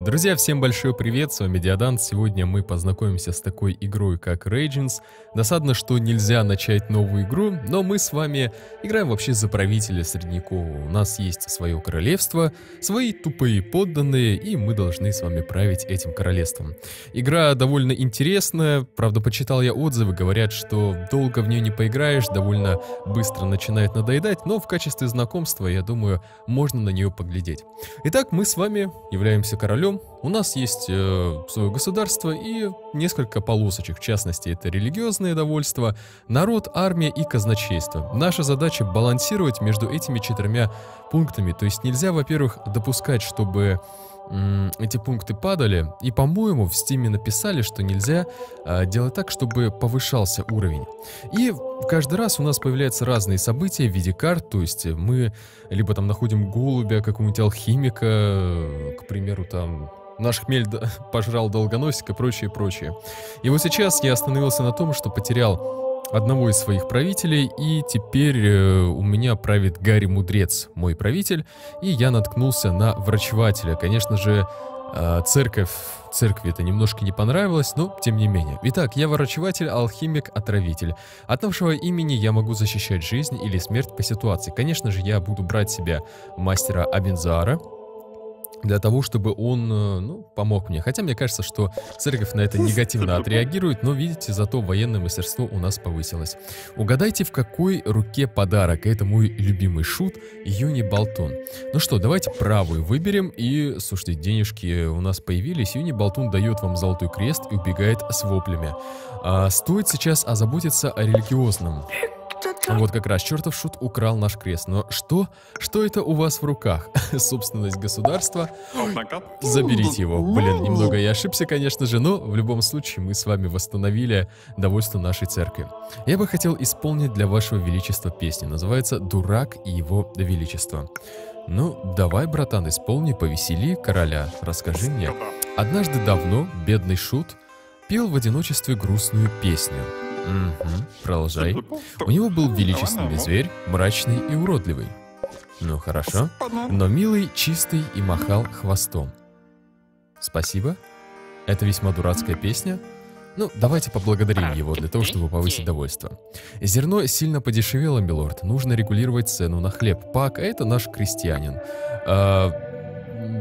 Друзья, всем большой привет, с вами Диадант. Сегодня мы познакомимся с такой игрой, как Ragins. Досадно, что нельзя начать новую игру, но мы с вами играем вообще за правителя Средневекового. У нас есть свое королевство, свои тупые подданные, и мы должны с вами править этим королевством. Игра довольно интересная, правда, почитал я отзывы, говорят, что долго в нее не поиграешь, довольно быстро начинает надоедать, но в качестве знакомства, я думаю, можно на нее поглядеть. Итак, мы с вами являемся королем, королем, у нас есть э, свое государство и несколько полосочек, в частности, это религиозное довольство, народ, армия и казначейство. Наша задача балансировать между этими четырьмя пунктами, то есть нельзя, во-первых, допускать, чтобы эти пункты падали, и, по-моему, в Стиме написали, что нельзя э, делать так, чтобы повышался уровень. И каждый раз у нас появляются разные события в виде карт, то есть мы либо там находим голубя, какого-нибудь алхимика, к примеру, там наш хмель пожрал долгоносик и прочее, прочее. И вот сейчас я остановился на том, что потерял одного из своих правителей, и теперь э, у меня правит Гарри Мудрец, мой правитель, и я наткнулся на врачевателя. Конечно же, э, церковь, церкви это немножко не понравилось, но тем не менее. Итак, я врачеватель, алхимик, отравитель. От нашего имени я могу защищать жизнь или смерть по ситуации. Конечно же, я буду брать себя мастера Абензара, для того, чтобы он, э, ну, помог мне. Хотя мне кажется, что церковь на это негативно отреагирует, но видите, зато военное мастерство у нас повысилось. Угадайте, в какой руке подарок. Это мой любимый шут Юни Болтун. Ну что, давайте правую выберем и, слушайте, денежки у нас появились. Юни Болтун дает вам золотой крест и убегает с воплями. А, стоит сейчас озаботиться о религиозном. Вот как раз чертов шут украл наш крест. Но что? Что это у вас в руках? Собственность государства? Заберите его. Блин, немного я ошибся, конечно же, но в любом случае мы с вами восстановили довольство нашей церкви. Я бы хотел исполнить для вашего величества песню. Называется «Дурак и его величество». Ну, давай, братан, исполни, повесели короля. Расскажи мне. Однажды давно бедный шут пел в одиночестве грустную песню. Угу, продолжай. У него был величественный зверь, мрачный и уродливый. Ну хорошо. Но милый, чистый и махал хвостом. Спасибо. Это весьма дурацкая песня. Ну, давайте поблагодарим его для того, чтобы повысить довольство. Зерно сильно подешевело, милорд. Нужно регулировать цену на хлеб. Пак, а это наш крестьянин. А,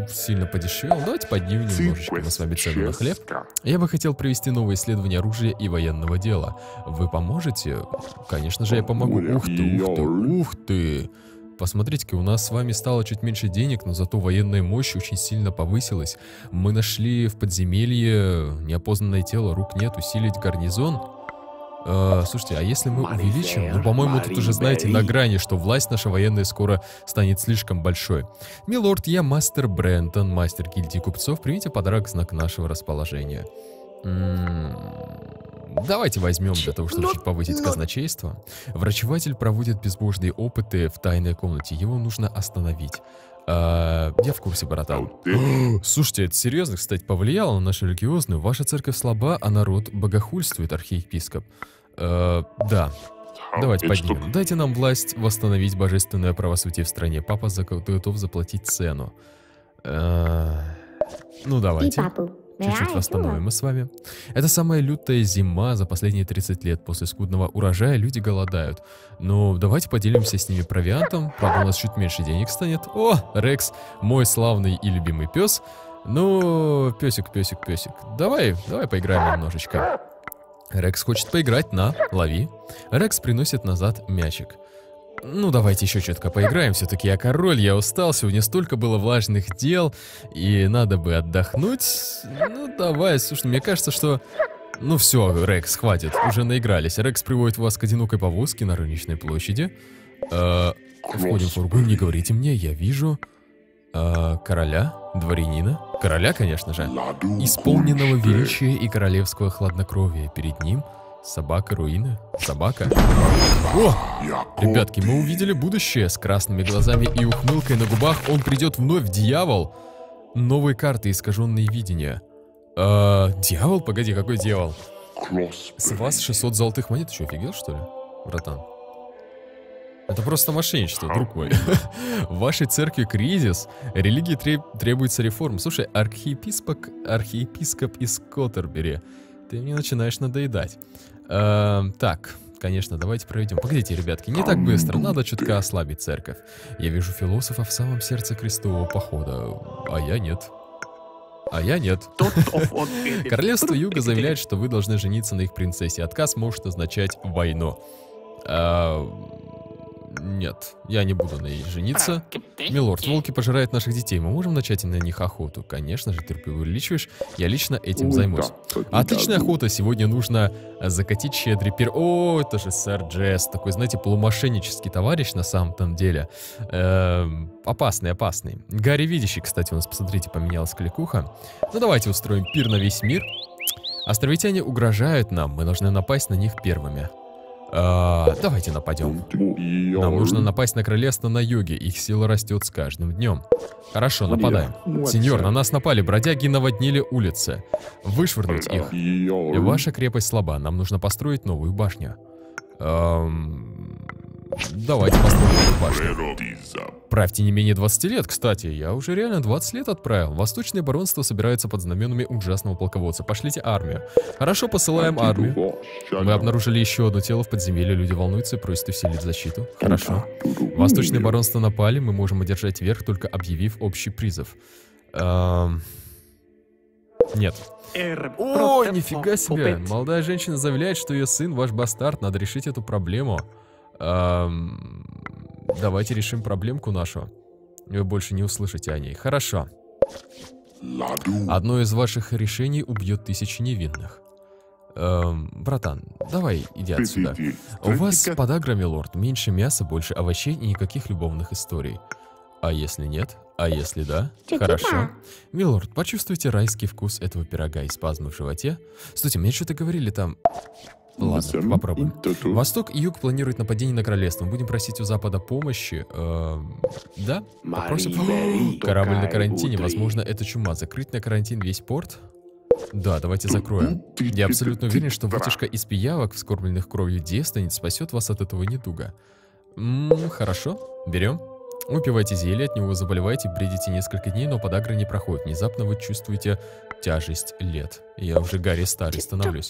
сильно подешевел. Давайте поднимем немножечко на с вами цену на хлеб. Я бы хотел провести новое исследование оружия и военного дела. Вы поможете? Конечно же, я помогу. Ух ты, ух ты, ух ты. Посмотрите-ка, у нас с вами стало чуть меньше денег, но зато военная мощь очень сильно повысилась. Мы нашли в подземелье неопознанное тело, рук нет, усилить гарнизон. Э, слушайте, а если мы увеличим, ну, по-моему, тут уже, знаете, на грани, что власть наша военная скоро станет слишком большой. Милорд, я мастер Брентон, мастер гильдии купцов, примите подарок в знак нашего расположения. М -м -м, давайте возьмем для того, чтобы чуть повысить казначейство. Врачеватель проводит безбожные опыты в тайной комнате, его нужно остановить. А, я в курсе, братан. Слушайте, это серьезно, кстати, повлияло на нашу религиозную. Ваша церковь слаба, а народ богохульствует, архиепископ. Э, да. Давайте поднимем. Дайте нам власть восстановить божественное правосудие в стране. Папа готов заплатить цену. Ну, давайте. Чуть-чуть восстановим с вами. Это самая лютая зима за последние 30 лет. После скудного урожая люди голодают. Но давайте поделимся с ними провиантом. Правда, у нас чуть меньше денег станет. О, Рекс, мой славный и любимый пес. Ну, песик, песик, песик. Давай, давай поиграем немножечко. Рекс хочет поиграть на «Лови». Рекс приносит назад мячик. Ну, давайте еще четко поиграем. Все-таки я король, я устал, сегодня столько было важных дел, и надо бы отдохнуть. Ну, давай, слушай, мне кажется, что... Ну все, Рекс, хватит, уже наигрались. Рекс приводит вас к одинокой повозке на рыночной площади. Э, входим в фургон, не говорите мне, я вижу... Э, короля, дворянина, короля, конечно же, исполненного величия и королевского хладнокровия. Перед ним собака руины, собака. О! Ребятки, мы увидели будущее с красными глазами и ухмылкой на губах. Он придет вновь, дьявол. Новые карты, искаженные видения. Э, дьявол? Погоди, какой дьявол? С вас 600 золотых монет. Что, офигел, что ли, братан? Это просто мошенничество, друг мой. В вашей церкви кризис, религии треб- требуется реформ. Слушай, архиепископ, архиепископ из Коттербери, ты мне начинаешь надоедать. Эм, так, конечно, давайте проведем. Погодите, ребятки, не так быстро, надо чутка ослабить церковь. Я вижу философа в самом сердце крестового похода, а я нет. А я нет. Королевство Юга заявляет, что вы должны жениться на их принцессе. Отказ может означать войну. Нет, я не буду на ней жениться. Милорд, волки пожирают наших детей. Мы можем начать на них охоту? Конечно же, ты преувеличиваешь. Я лично этим займусь. Отличная охота. Сегодня нужно закатить щедрый пир. О, это же сэр Джесс. Такой, знаете, полумошеннический товарищ на самом там деле. Эм, опасный, опасный. Гарри Видящий, кстати, у нас, посмотрите, поменялась кликуха. Ну, давайте устроим пир на весь мир. Островитяне угрожают нам. Мы должны напасть на них первыми. А, давайте нападем. Нам нужно напасть на королевство на юге, их сила растет с каждым днем. Хорошо, нападаем. Сеньор, на нас напали, бродяги наводнили улицы. Вышвырнуть их. Ваша крепость слаба, нам нужно построить новую башню. Эм, давайте построим новую башню. Правьте не менее 20 лет, кстати. Я уже реально 20 лет отправил. Восточное баронство собирается под знаменами ужасного полководца. Пошлите армию. Хорошо, посылаем армию. Мы обнаружили еще одно тело в подземелье. Люди волнуются и просят усилить защиту. Хорошо. Восточное баронство напали. Мы можем одержать верх, только объявив общий призыв. Эм... Нет. О, нифига себе. Молодая женщина заявляет, что ее сын ваш бастард. Надо решить эту проблему. Эм... Давайте решим проблемку нашу. Вы больше не услышите о ней. Хорошо. Одно из ваших решений убьет тысячи невинных. Эм, братан, давай, иди отсюда. У вас подагра, милорд. Меньше мяса, больше овощей и никаких любовных историй. А если нет? А если да? Хорошо. Милорд, почувствуйте райский вкус этого пирога и спазмы в животе. Стойте, мне что-то говорили там... Ладно, попробуем. Восток и Юг планируют нападение на королевство. Мы будем просить у Запада помощи. Э, да? Попросим. Корабль на карантине. Возможно, это чума. Закрыть на карантин весь порт? Да, давайте закроем. Я абсолютно уверен, что вытяжка из пиявок, вскормленных кровью девственниц, спасет вас от этого недуга. Хорошо. Берем. Выпивайте зелье, от него заболеваете, бредите несколько дней, но подагра не проходит. Внезапно вы чувствуете тяжесть лет. Я уже Гарри Старый становлюсь.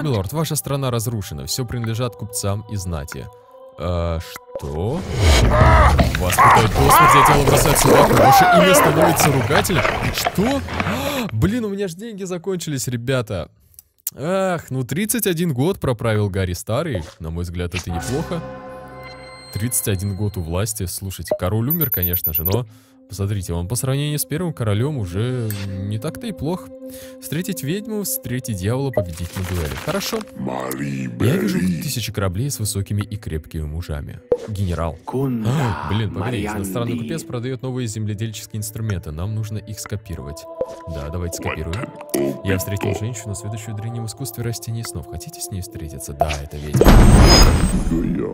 Милорд, ваша страна разрушена, все принадлежат купцам и знати. А, что? Вас пытают до смерти, тело бросают собаку, ваше имя становится ругателем? Что? Блин, у меня же деньги закончились, ребята. Ах, ну 31 год проправил Гарри Старый, на мой взгляд, это неплохо. 31 год у власти. Слушайте, король умер, конечно же, но посмотрите, он по сравнению с первым королем уже не так-то и плох. Встретить ведьму, встретить дьявола, победить на дуэли. Хорошо. Я вижу тысячи кораблей с высокими и крепкими мужами. Генерал. А, блин, погоди, иностранный купец продает новые земледельческие инструменты. Нам нужно их скопировать. Да, давайте скопируем. Я встретил женщину, следующую в древнем искусстве растений снов. Хотите с ней встретиться? Да, это ведьма.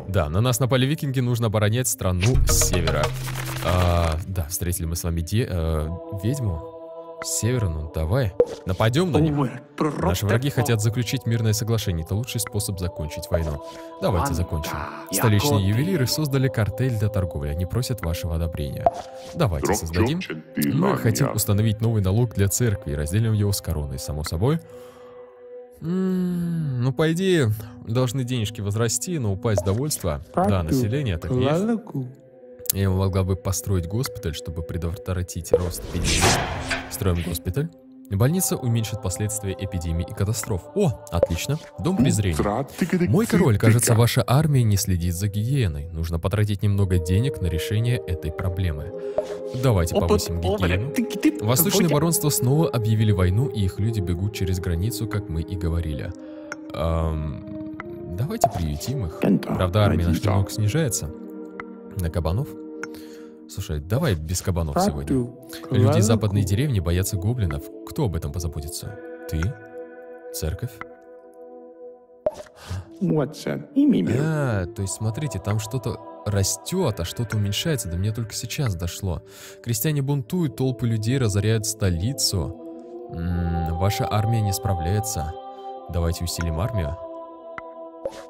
Да, на нас напали викинги, нужно оборонять страну с севера. А, да, встретили мы с вами де, э, ведьму. С севера, ну давай. Нападем на них. Наши враги хотят заключить мирное соглашение. Это лучший способ закончить войну. Давайте закончим. Столичные ювелиры создали картель для торговли. Они просят вашего одобрения. Давайте создадим. Мы хотим установить новый налог для церкви и разделим его с короной, само собой. М-м, ну, по идее, должны денежки возрасти, но упасть довольство. Да, население так есть. Я могла бы построить госпиталь, чтобы предотвратить рост эпидемии. Строим госпиталь. Больница уменьшит последствия эпидемии и катастроф. О, отлично. Дом презрения. Мой король, кажется, ваша армия не следит за гигиеной. Нужно потратить немного денег на решение этой проблемы. Давайте повысим гигиену. Восточное баронство снова объявили войну, и их люди бегут через границу, как мы и говорили. Эм, давайте приютим их. Правда, армия наш немного снижается. На кабанов? Слушай, давай без кабанов сегодня. Люди западной деревни боятся гоблинов. Кто об этом позаботится? Ты? Церковь? А, то есть смотрите, там что-то растет, а что-то уменьшается. До меня только сейчас дошло. Крестьяне бунтуют, толпы людей разоряют столицу. М -м, ваша армия не справляется. Давайте усилим армию.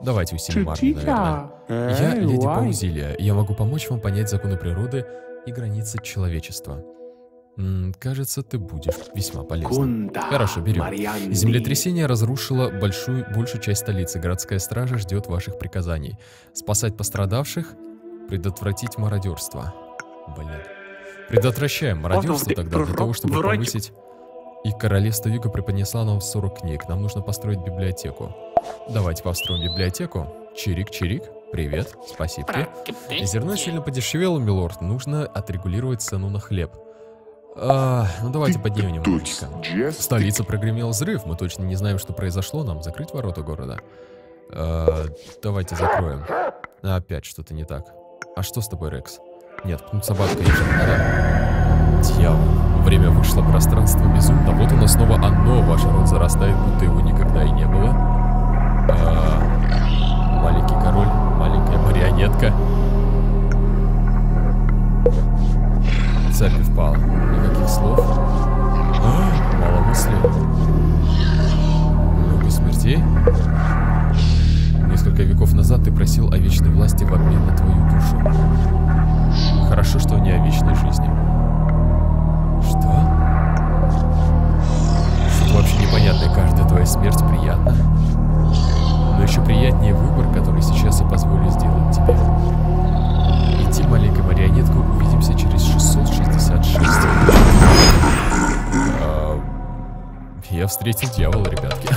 Давайте усилим армию, наверное. Я леди Паузилия. Я могу помочь вам понять законы природы и границы человечества. М, кажется, ты будешь весьма полезным. Хорошо, берем. Землетрясение разрушило большую, большую часть столицы. Городская стража ждет ваших приказаний. Спасать пострадавших, предотвратить мародерство. Блин. Предотвращаем мародерство тогда для того, чтобы повысить... И королевство Юга преподнесла нам 40 книг. Нам нужно построить библиотеку. Давайте построим библиотеку. Чирик-чирик. Привет. Спасибо. Зерно сильно подешевело, милорд. Нужно отрегулировать цену на хлеб. А, ну давайте поднимем немножечко. В столице прогремел взрыв. Мы точно не знаем, что произошло. Нам закрыть ворота города. А, давайте закроем. Опять что-то не так. А что с тобой, Рекс? Нет, пнуть собаку, конечно, надо. Дьявол. Время вышло, пространство безумно. Вот оно снова оно. Ваш рот зарастает, будто его никогда и не было. А, маленький король, маленькая марионетка. Церковь пала. Никаких слов. А, мало мыслей. Много смертей. Несколько веков назад ты просил о вечной власти в обмен на твою душу. Хорошо, что не о вечной жизни. Что? Что-то вообще непонятное. Каждая твоя смерть приятна. Но еще приятнее выбор, который сейчас я позволю сделать тебе. Идти, маленькая марионетка, увидимся через 666. А, я встретил дьявола, ребятки.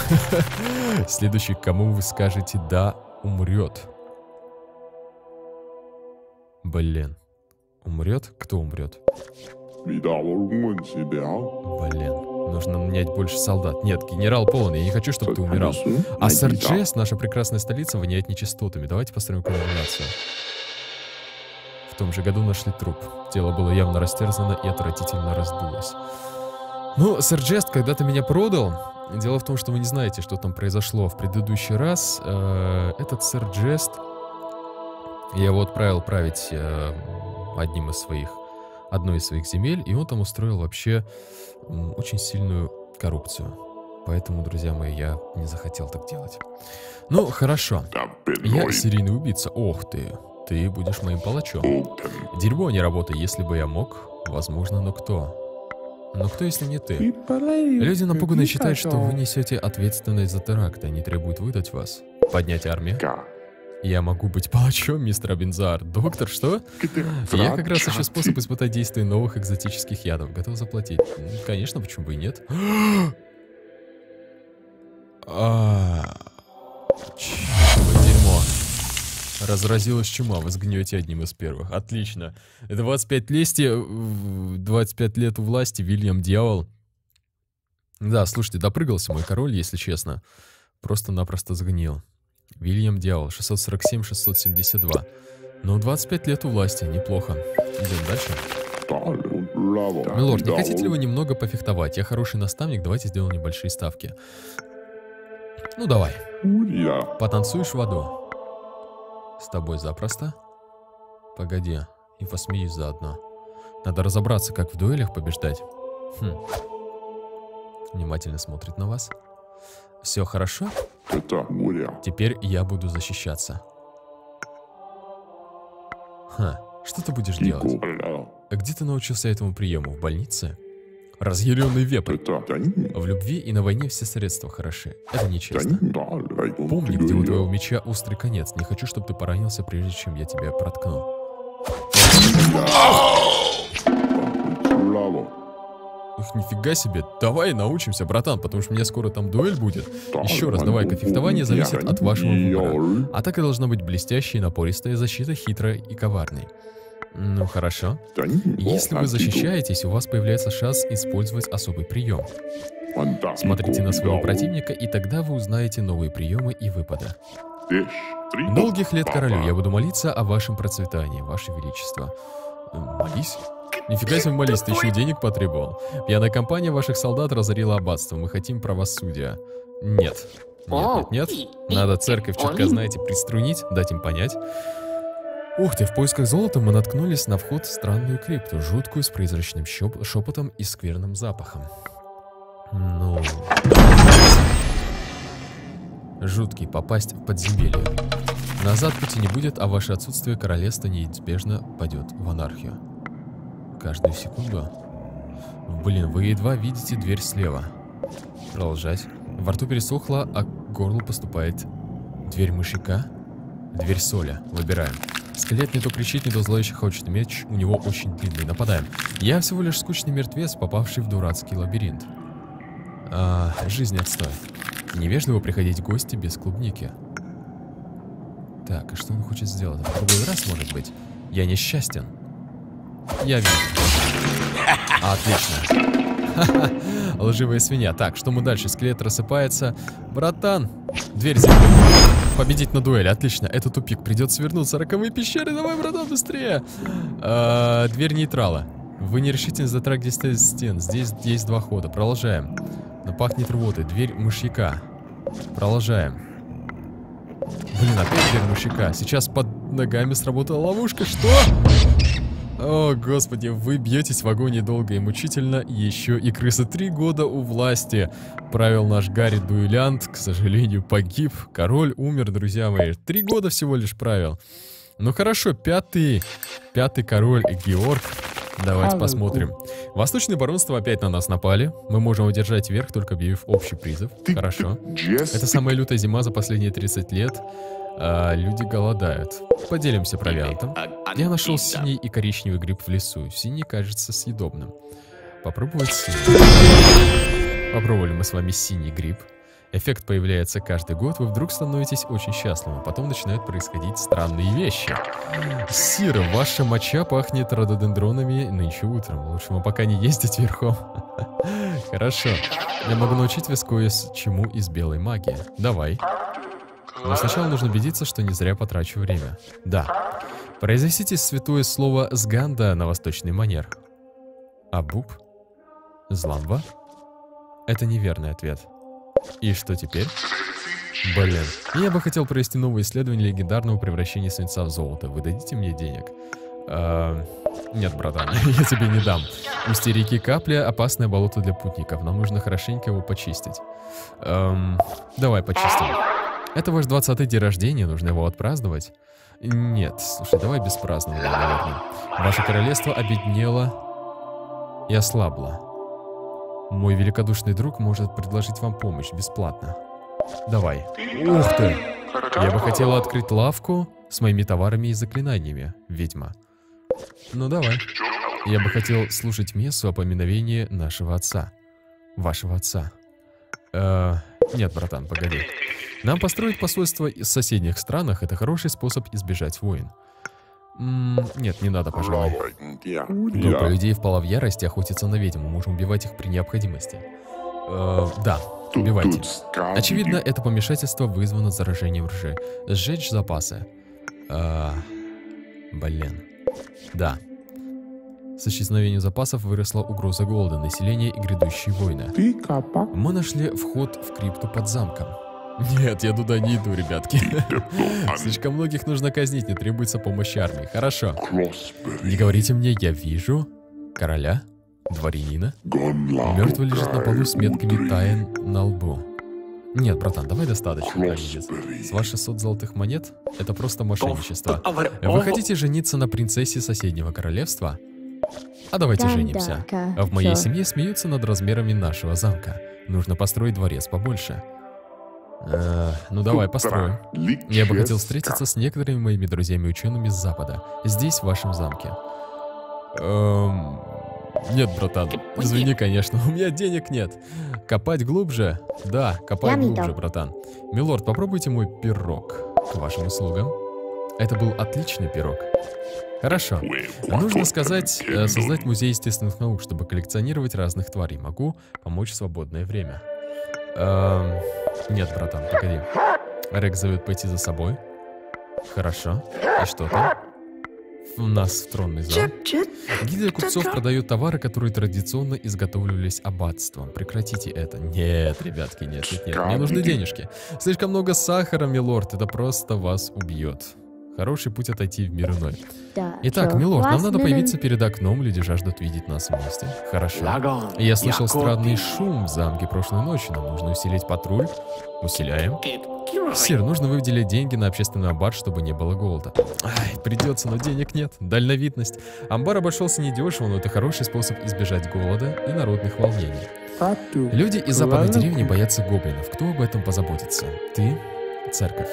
Следующий, кому вы скажете «да», умрет. Блин. Умрет? Кто умрет? Блин, нужно нанять больше солдат. Нет, генерал полон, я не хочу, чтобы ты умирал. А сэр Джесс, наша прекрасная столица, воняет нечистотами. Давайте построим канализацию. В том же году нашли труп. Тело было явно растерзано и отвратительно раздулось. Ну, сэр Джест когда-то меня продал. Дело в том, что вы не знаете, что там произошло. В предыдущий раз э, этот сэр Джест я его отправил править э, одним из своих, одной из своих земель, и он там устроил вообще очень сильную коррупцию. Поэтому, друзья мои, я не захотел так делать. Ну, хорошо. Я серийный убийца. Ох ты. Ты будешь моим палачом. Дерьмо, не работа. Если бы я мог, возможно, но кто? Но кто, если не ты? Люди напуганные считают, что вы несете ответственность за теракт, они требуют выдать вас. Поднять армию? Я могу быть палачом, мистер Абинзар. Доктор, что? Я как раз ищу способ испытать действие новых экзотических ядов. Готов заплатить. Конечно, почему бы и нет? А, дерьмо. Разразилась чума, вы сгнете одним из первых. Отлично. 25 лести, 25 лет у власти, Вильям Дьявол. Да, слушайте, допрыгался мой король, если честно. Просто-напросто сгнил. Вильям Дьявол, 647-672. Ну, 25 лет у власти, неплохо. Идем дальше. Милорд, не хотите ли вы немного пофехтовать? Я хороший наставник, давайте сделаем небольшие ставки. Ну, давай. Потанцуешь в аду? С тобой запросто? Погоди, и посмеюсь заодно. Надо разобраться, как в дуэлях побеждать. Хм. Внимательно смотрит на вас. Все хорошо? Теперь я буду защищаться. Ха, что ты будешь делать? Где ты научился этому приему? В больнице? Разъяренный вепрь. В любви и на войне все средства хороши. Это нечестно. Помни, где у твоего меча острый конец. Не хочу, чтобы ты поранился, прежде чем я тебя проткну. Нифига себе. Давай научимся, братан, потому что у меня скоро там дуэль будет. Еще раз, давай-ка, фехтование зависит от вашего выбора. Атака должна быть блестящей, напористая, защита хитрая и коварной. Ну, хорошо. Если вы защищаетесь, у вас появляется шанс использовать особый прием. Смотрите на своего противника, и тогда вы узнаете новые приемы и выпады. Долгих лет королю я буду молиться о вашем процветании, ваше величество. Молись? Нифига себе молись, ты еще денег потребовал. Пьяная компания ваших солдат разорила аббатство. Мы хотим правосудия. Нет. Нет, нет, нет. Надо церковь чутка, знаете, приструнить, дать им понять. Ух ты, в поисках золота мы наткнулись на вход в странную крипту, жуткую с призрачным шепотом и скверным запахом. Ну... Жуткий, попасть в подземелье. Назад пути не будет, а ваше отсутствие королевства неизбежно падет в анархию. Каждую секунду. Блин, вы едва видите дверь слева. Продолжать. Во рту пересохло, а к горлу поступает дверь мышьяка. Дверь соля. Выбираем. Скелет не то кричит, не то зловеще хочет меч. У него очень длинный. Нападаем. Я всего лишь скучный мертвец, попавший в дурацкий лабиринт. А, жизнь отстой. Невежливо приходить в гости без клубники. Так, а что он хочет сделать? В другой раз, может быть? Я несчастен. Я вижу. Отлично. Лживая свинья. Так, что мы дальше? Скелет рассыпается. Братан, дверь закрыта. Победить на дуэли. Отлично. Это тупик. Придется свернуться. Роковые пещеры. Давай, братан, быстрее. А, дверь нейтрала. Вы нерешительно за трак 10 стен. Здесь есть два хода. Продолжаем. Но пахнет рвотой. Дверь мышьяка. Продолжаем. Блин, опять дверь мышьяка. Сейчас под ногами сработала ловушка. Что? О, господи, вы бьетесь в агонии долго и мучительно, еще и крыса три года у власти. Правил наш Гарри Дуэлянт, к сожалению, погиб. Король умер, друзья мои. Три года всего лишь правил. Ну хорошо, пятый, пятый король Георг. Давайте посмотрим. Восточное баронство опять на нас напали. Мы можем удержать верх, только объявив общий призыв. Хорошо. Это самая лютая зима за последние 30 лет а люди голодают. Поделимся провиантом. Я нашел синий и коричневый гриб в лесу. Синий кажется съедобным. Попробовать синий. Попробовали мы с вами синий гриб. Эффект появляется каждый год, вы вдруг становитесь очень счастливым. Потом начинают происходить странные вещи. Сира, ваша моча пахнет рододендронами нынче утром. Лучше вам пока не ездить верхом. Хорошо. Я могу научить вас кое-чему из белой магии. Давай. Но сначала нужно убедиться, что не зря потрачу время. Да. Произнесите святое слово «сганда» на восточный манер. Абуб? Зламба? Это неверный ответ. И что теперь? Блин. Я бы хотел провести новое исследование легендарного превращения свинца в золото. Вы дадите мне денег? А, нет, братан, я тебе не дам. Устье реки Капля — опасное болото для путников. Нам нужно хорошенько его почистить. Эм, давай почистим. Это ваш 20-й день рождения, нужно его отпраздновать. Нет, слушай, давай без празднования, наверное. Ваше королевство обеднело и ослабло. Мой великодушный друг может предложить вам помощь бесплатно. Давай. Ух ты! Я бы хотела открыть лавку с моими товарами и заклинаниями, ведьма. Ну давай. Я бы хотел слушать мессу о поминовении нашего отца. Вашего отца. Э, нет, братан, погоди. Нам построить посольство из соседних странах – это хороший способ избежать войн. М -м нет, не надо, пожалуй. Группа людей впала в ярость и охотится на ведьм. Мы можем убивать их при необходимости. Э, да, убивайте. Очевидно, это помешательство вызвано заражением ржи. Сжечь запасы. Э, блин. Да. С исчезновением запасов выросла угроза голода, населения и грядущие войны. Мы нашли вход в крипту под замком. Нет, я туда не иду, ребятки. Слишком многих нужно казнить, не требуется помощь армии. Хорошо. Не говорите мне, я вижу короля, дворянина. Мертвый лежит на полу с метками тайн на лбу. Нет, братан, давай достаточно, провидец. С ваших 600 золотых монет — это просто мошенничество. Вы хотите жениться на принцессе соседнего королевства? А давайте женимся. В моей семье смеются над размерами нашего замка. Нужно построить дворец побольше. Э, ну давай, построим. Я бы хотел встретиться с некоторыми моими друзьями-учеными с Запада. Здесь, в вашем замке. Эм... Нет, братан, извини, конечно, у меня денег нет. Копать глубже? Да, копать глубже, братан. Милорд, попробуйте мой пирог. К вашим услугам. Это был отличный пирог. Хорошо. Нужно сказать, э, создать музей естественных наук, чтобы коллекционировать разных тварей. Могу помочь в свободное время. Эм, нет, братан, погоди. Рек зовет пойти за собой. Хорошо. И что там? У нас в тронный зал. Гильдия купцов продает товары, которые традиционно изготовливались аббатством. Прекратите это. Нет, ребятки, нет, нет, нет. Мне нужны денежки. Слишком много сахара, милорд. Это просто вас убьет. Хороший путь отойти в мир иной. Итак, милорд, нам надо появиться перед окном, люди жаждут видеть нас вместе. Хорошо. Я слышал странный шум в замке прошлой ночью, нам нужно усилить патруль. Усиляем. Сир, нужно выделить деньги на общественный амбар, чтобы не было голода. Ай, придется, но денег нет. Дальновидность. Амбар обошелся недешево, но это хороший способ избежать голода и народных волнений. Люди из западной деревни боятся гоблинов. Кто об этом позаботится? Ты? Церковь.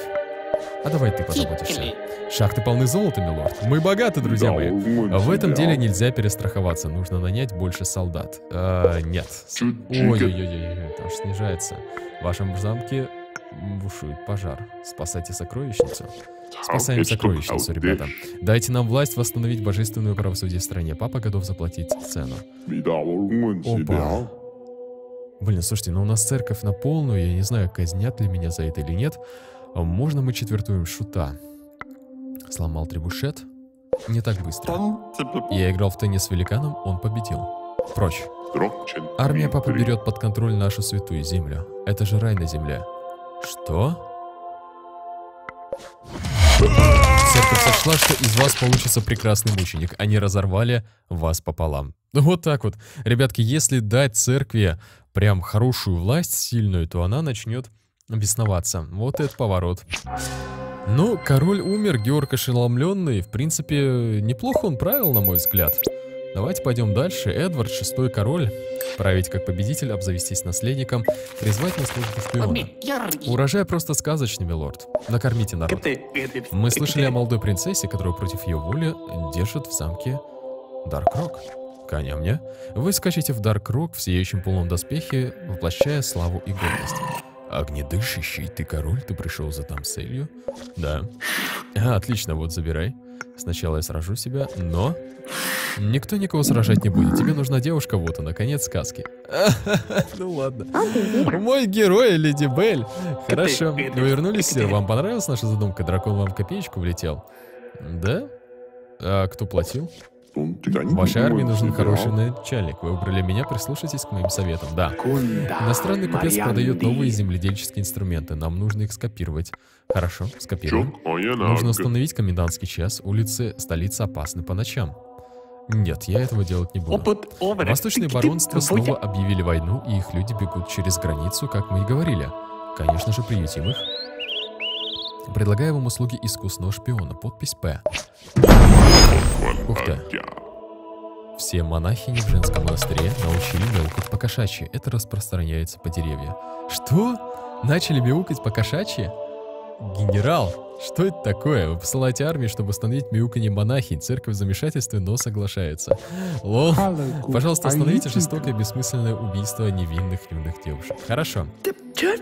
А давай ты позаботишься. Шахты полны золота, милорд. Мы богаты, друзья мои. В этом деле нельзя перестраховаться. Нужно нанять больше солдат. А, нет. Ой-ой-ой, это аж снижается. В вашем замке бушует пожар. Спасайте сокровищницу. Спасаем сокровищницу, ребята. Дайте нам власть восстановить божественную правосудие в стране. Папа готов заплатить цену. Опа. Блин, слушайте, ну у нас церковь на полную, я не знаю, казнят ли меня за это или нет. Можно мы четвертуем шута? Сломал требушет? Не так быстро. Я играл в теннис с великаном, он победил. Прочь. Армия папа берет под контроль нашу святую землю. Это же рай на земле. Что? Церковь сочла, что из вас получится прекрасный мученик. Они разорвали вас пополам. Вот так вот. Ребятки, если дать церкви прям хорошую власть, сильную, то она начнет бесноваться. Вот этот поворот. Ну, король умер, Георг ошеломленный. В принципе, неплохо он правил, на мой взгляд. Давайте пойдем дальше. Эдвард, шестой король. Править как победитель, обзавестись наследником, призвать на службу шпиона. Урожай просто сказочный, милорд. Накормите народ. Мы слышали о молодой принцессе, которую против ее воли держат в замке Даркрок. Коня мне. Вы скачете в Даркрок в сияющем полном доспехе, воплощая славу и гордость. Огнедышащий, ты король, ты пришел за там целью? Да. А, отлично, вот забирай. Сначала я сражу себя, но... Никто никого сражать не будет. Тебе нужна девушка, вот она, конец сказки. Ну ладно. Мой герой, Леди Белль. Хорошо. Вы вернулись, сир? Вам понравилась наша задумка? Дракон вам в копеечку влетел? Да? А кто платил? Вашей армии нужен хороший начальник. Вы выбрали меня, прислушайтесь к моим советам. Да. Иностранный купец продает новые земледельческие инструменты. Нам нужно их скопировать. Хорошо, скопируем. Нужно установить комендантский час. Улицы столицы опасны по ночам. Нет, я этого делать не буду. Восточные баронства снова объявили войну, и их люди бегут через границу, как мы и говорили. Конечно же, приютим их. Предлагаю вам услуги искусного шпиона. Подпись П. Ух ты. Все монахини в женском монастыре научили мяукать по кошачьи. Это распространяется по деревьям. Что? Начали мяукать по кошачьи? Генерал, что это такое? Вы посылаете армию, чтобы остановить мяуканье монахинь. Церковь в замешательстве, но соглашается. Лол. Пожалуйста, остановите жестокое бессмысленное убийство невинных юных девушек. Хорошо.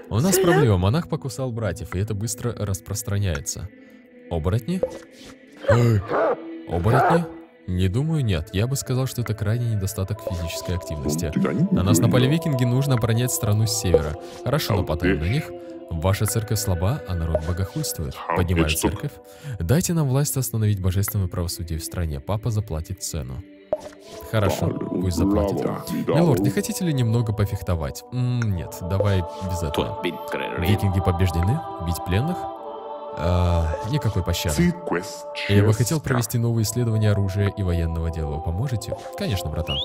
У нас проблема. Монах покусал братьев, и это быстро распространяется. Оборотни? Оборотни? Не думаю, нет. Я бы сказал, что это крайний недостаток физической активности. На нас напали викинги, нужно оборонять страну с севера. Хорошо нападаем на них. Ваша церковь слаба, а народ богохульствует. Поднимаю церковь. Дайте нам власть остановить божественное правосудие в стране. Папа заплатит цену. Хорошо, пусть заплатит. Милорд, не хотите ли немного пофехтовать? М -м нет, давай без этого. Викинги побеждены? Бить пленных? А, никакой пощады. Я бы хотел провести новые исследования оружия и военного дела. Поможете? Конечно, братан.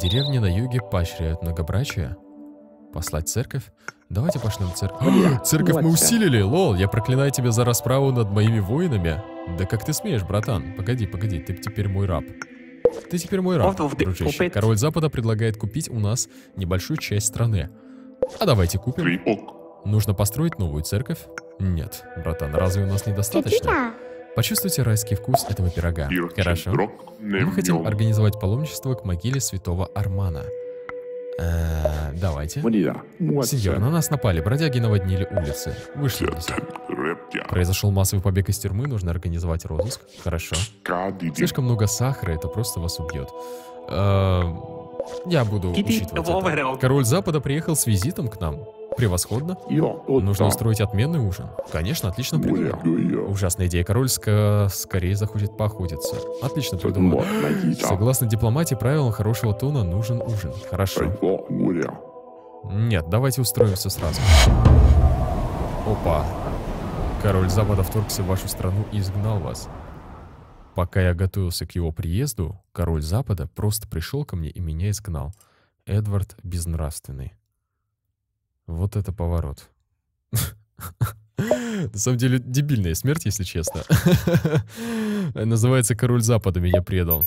Деревни на юге поощряют многобрачие. Послать церковь? Давайте пошлем церковь. церковь мы усилили, лол, я проклинаю тебя за расправу над моими воинами. Да как ты смеешь, братан? Погоди, погоди, ты теперь мой раб. Ты теперь мой раб, дружище. Король Запада предлагает купить у нас небольшую часть страны. А давайте купим. Нужно построить новую церковь? Нет, братан, разве у нас недостаточно? Почувствуйте райский вкус этого пирога. Хорошо. Мы хотим организовать паломничество к могиле святого Армана. Э, давайте. Сеньор, на нас напали, бродяги наводнили улицы. Вышли Произошел массовый побег из тюрьмы, нужно организовать розыск. Хорошо. Слишком много сахара, это просто вас убьет. Э, я буду учитывать это. Король Запада приехал с визитом к нам. Превосходно. Нужно устроить отменный ужин. Конечно, отлично придумал. Ужасная идея. Король скорее захочет поохотиться. Отлично придумал. Согласно дипломатии, правилам хорошего тона нужен ужин. Хорошо. Нет, давайте устроим все сразу. Опа. Король Запада вторгся в вашу страну и изгнал вас. Пока я готовился к его приезду, король Запада просто пришел ко мне и меня изгнал. Эдвард Безнравственный. Вот это поворот. На самом деле, дебильная смерть, если честно. Называется «Король Запада меня предал».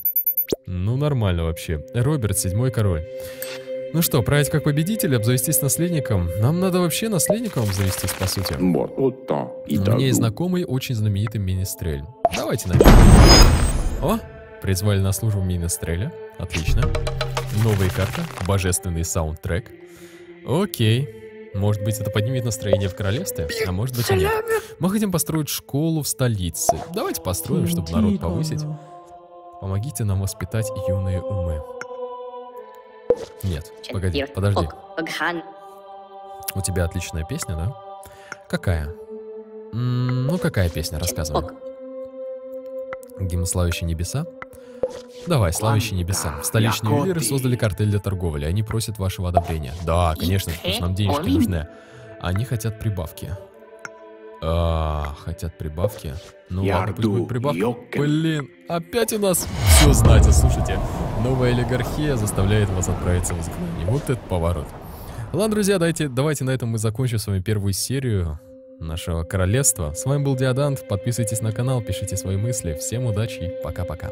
Ну, нормально вообще. Роберт, седьмой король. Ну что, править как победитель, обзавестись наследником? Нам надо вообще наследником обзавестись, по сути. У меня есть знакомый, очень знаменитый министрель. Давайте начнем. О, призвали на службу министреля. Отлично. Новые карты, божественный саундтрек. Окей. Может быть, это поднимет настроение в королевстве, а может быть и нет. Мы хотим построить школу в столице. Давайте построим, чтобы народ повысить. Помогите нам воспитать юные умы. Нет, погоди, подожди. У тебя отличная песня, да? Какая? М, ну, какая песня, рассказывай. Гимн «Славящие небеса»? Давай, «Славящие небеса». Столичные ювелиры создали картель для торговли. Они просят вашего одобрения. Да, конечно, потому что нам денежки нужны. Они хотят прибавки. А, хотят прибавки. Ну ладно, пусть будет прибавка. Блин, опять у нас все знаете, слушайте. Новая олигархия заставляет вас отправиться в изгнание. Вот это поворот. Ладно, друзья, давайте, давайте на этом мы закончим с вами первую серию нашего королевства. С вами был Диадант. Подписывайтесь на канал, пишите свои мысли. Всем удачи и пока-пока.